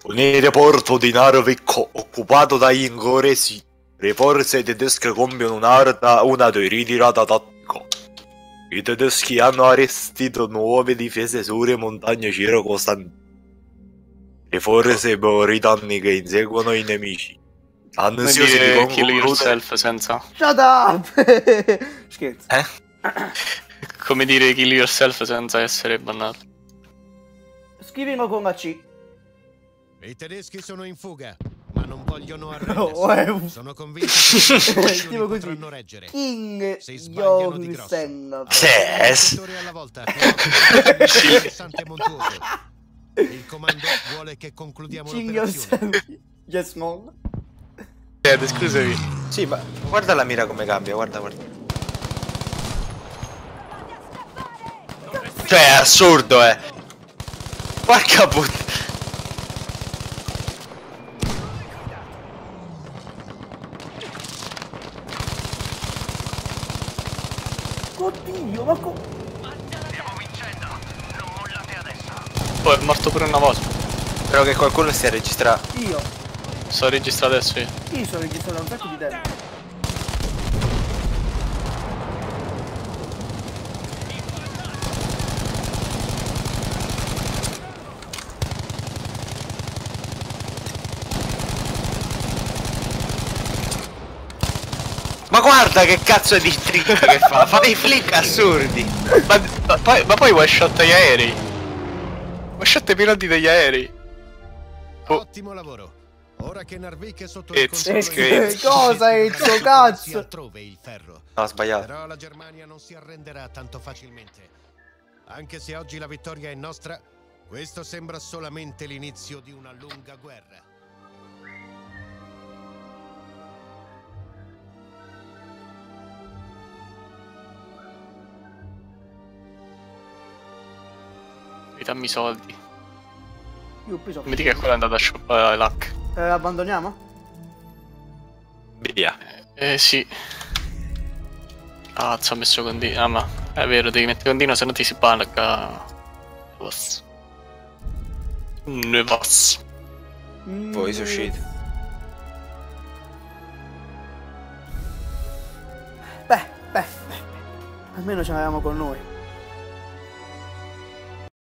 Un aeroporto di Narvik occupato dagli inglesi. Le forze tedesche compiono un'arda, una ritirata tattica. I tedeschi hanno arrestito nuove difese sulle montagne circostanti. Le forze britanniche inseguono i nemici. Ansiosi di Come dire kill concludere... yourself senza... Shut up! Scherzo. Eh? Come dire kill yourself senza essere bannato. Scrivilo con la C. I tedeschi sono in fuga, ma non vogliono Oh, eh. arrendersi. Sono convinto che Tipo così. potranno reggere. King Si sbagliano di grosso. Yes. Alla volta. Il comando vuole che concludiamo King l'operazione. Yes, mon. Eh, scusami. Sì, ma guarda la mira come cambia, guarda, guarda. Cioè, è assurdo, eh. Porca puttana. Oddio, ma co... Poi è morto pure una volta. Spero che qualcuno stia registrando. Io. Sto registrando adesso io. Io sono registrato da un sacco di tempo. Ma guarda che cazzo di trick che fa, fa dei flick assurdi. Ma, ma poi, ma poi one shot gli aerei. One shot i piloti degli aerei. Oh. Ottimo lavoro. Ora che Narvik è sotto It's- il it's controllo dei Cosa, Ezio, si cazzo? altrove il ferro. No, sbagliato. Però la Germania non si arrenderà tanto facilmente. Anche se oggi la vittoria è nostra, questo sembra solamente l'inizio di una lunga guerra. Dammi i soldi. Io ho preso. Mi dica che quello è andato a shoppare l'hack. Eh, abbandoniamo? Via. Eh sì. Cazzo, ho messo continuo. Ah, ma è vero, devi mettere continuo, se no ti si banca. Was. Ne was. Mm, Poi sono usciti. Beh, beh, beh. Almeno ce l'avevamo con noi.